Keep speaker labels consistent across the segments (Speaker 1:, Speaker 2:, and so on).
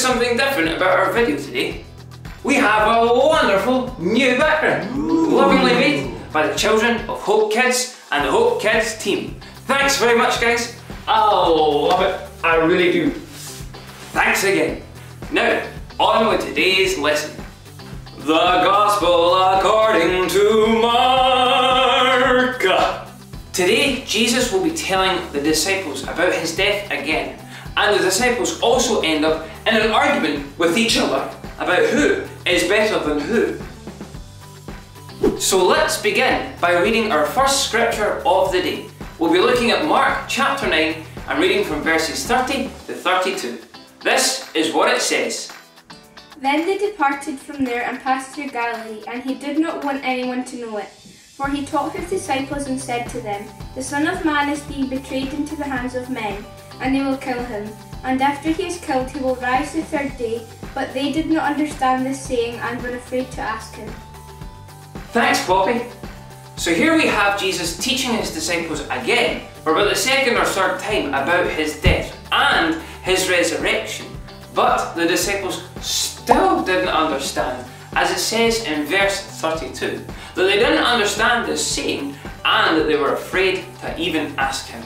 Speaker 1: something different about our video today? We have a wonderful new background, lovingly made by the children of Hope Kids and the Hope Kids team. Thanks very much guys. I love it. I really do. Thanks again. Now, on with today's lesson. The Gospel according to Mark. Today, Jesus will be telling the disciples about his death again, and the disciples also end up in an argument with each other about who is better than who. So let's begin by reading our first scripture of the day. We'll be looking at Mark chapter 9 and reading from verses 30 to 32. This is what it says.
Speaker 2: Then they departed from there and passed through Galilee, and he did not want anyone to know it. For he taught his disciples and said to them, The Son of Man is being betrayed into the hands of men, and they will kill him. And after he is killed, he will rise the third day. But they did not understand this saying and were afraid to ask him.
Speaker 1: Thanks, Poppy. So here we have Jesus teaching his disciples again, for about the second or third time, about his death and his resurrection. But the disciples still didn't understand, as it says in verse 32, that they didn't understand this saying and that they were afraid to even ask him.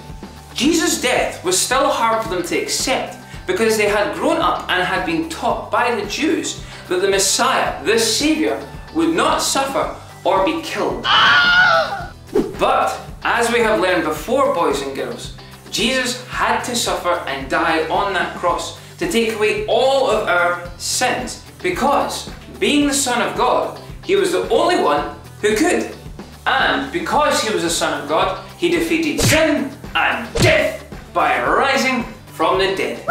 Speaker 1: Jesus' death was still hard for them to accept because they had grown up and had been taught by the Jews that the Messiah, the Saviour, would not suffer or be killed. But, as we have learned before, boys and girls, Jesus had to suffer and die on that cross to take away all of our sins because, being the Son of God, he was the only one who could. And because he was the Son of God, he defeated sin and death by rising from the dead.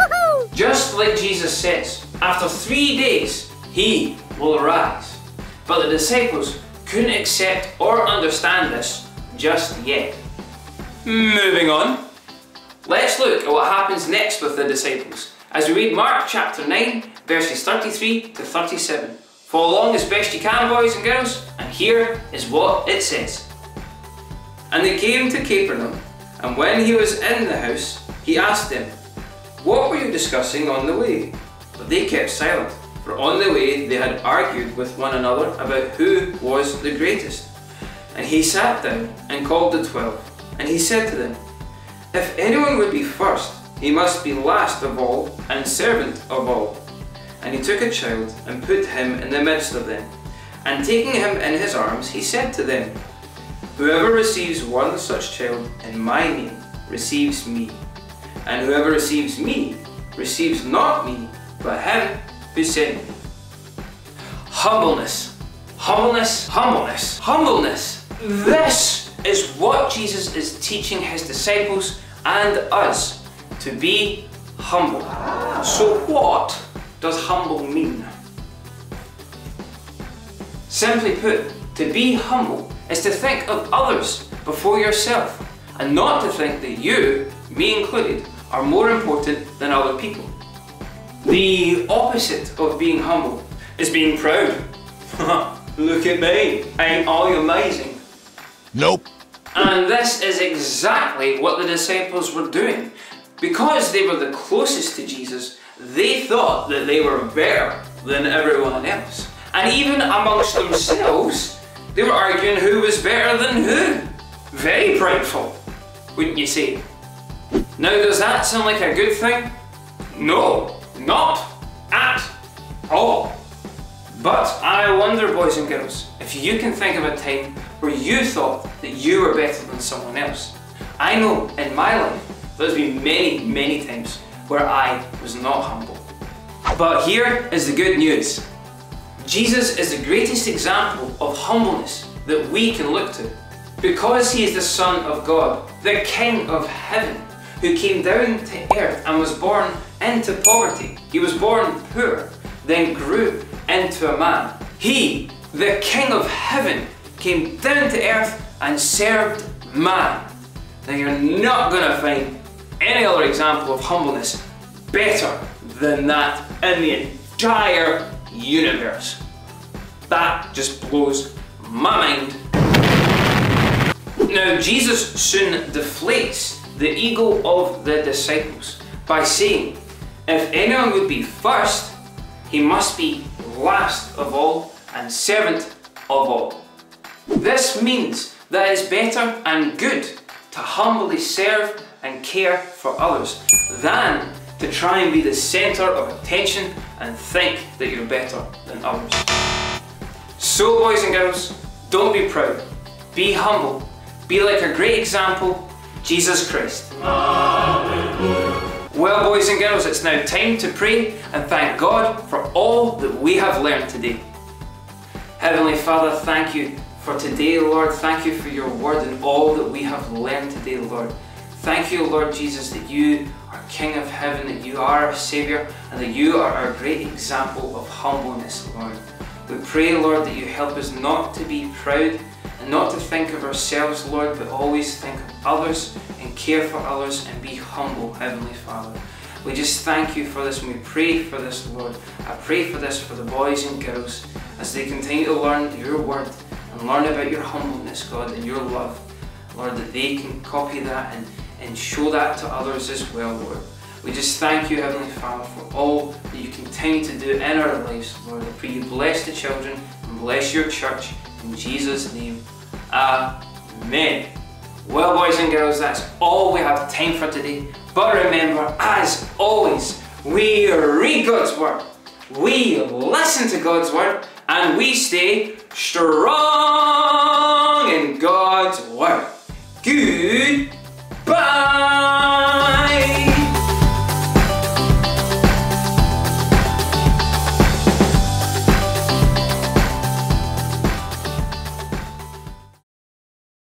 Speaker 1: Just like Jesus says, after three days, he will rise. But the disciples couldn't accept or understand this just yet. Moving on, let's look at what happens next with the disciples as we read Mark chapter 9, verses 33 to 37. Follow along as best you can, boys and girls, and here is what it says. And they came to Capernaum, and when he was in the house, he asked them, What were you discussing on the way? But they kept silent, for on the way they had argued with one another about who was the greatest. And he sat down and called the twelve, and he said to them, If anyone would be first, he must be last of all and servant of all. And he took a child and put him in the midst of them. And taking him in his arms, he said to them, Whoever receives one such child in my name receives me. And whoever receives me receives not me, but him who sent me. Humbleness, humbleness, humbleness, humbleness. This is what Jesus is teaching his disciples and us to be humble. So what does humble mean? Simply put, to be humble is to think of others before yourself and not to think that you, me included, are more important than other people. The opposite of being humble is being proud. Look at me, ain't I amazing?
Speaker 3: Nope.
Speaker 1: And this is exactly what the disciples were doing. Because they were the closest to Jesus, they thought that they were better than everyone else. And even amongst themselves, they were arguing who was better than who. Very prideful, wouldn't you say? Now, does that sound like a good thing? No, not at all. But I wonder, boys and girls, if you can think of a time where you thought that you were better than someone else. I know in my life there's been many, many times where I was not humble. But here is the good news. Jesus is the greatest example of humbleness that we can look to. Because he is the Son of God, the King of heaven, who came down to earth and was born into poverty. He was born poor, then grew into a man. He, the King of heaven, came down to earth and served man. Now you're not going to find any other example of humbleness better than that in the entire universe. That just blows my mind. Now, Jesus soon deflates the ego of the disciples by saying, If anyone would be first, he must be last of all and servant of all. This means that it's better and good to humbly serve and care for others than to try and be the centre of attention and think that you're better than others. So boys and girls, don't be proud, be humble, be like a great example, Jesus Christ. Well boys and girls, it's now time to pray and thank God for all that we have learned today. Heavenly Father, thank you for today, Lord. Thank you for your word and all that we have learned today, Lord. Thank you, Lord Jesus, that you King of heaven, that you are our Saviour, and that you are our great example of humbleness, Lord. We pray, Lord, that you help us not to be proud and not to think of ourselves, Lord, but always think of others and care for others and be humble, Heavenly Father. We just thank you for this and we pray for this, Lord. I pray for this for the boys and girls as they continue to learn your word and learn about your humbleness, God, and your love. Lord, that they can copy that and, and show that to others as well, Lord. We just thank you, Heavenly Father, for all that you continue to do in our lives, Lord. I pray you bless the children and bless your church in Jesus' name. Amen. Well, boys and girls, that's all we have time for today. But remember, as always, we read God's Word, we listen to God's Word, and we stay strong in God's Word. Good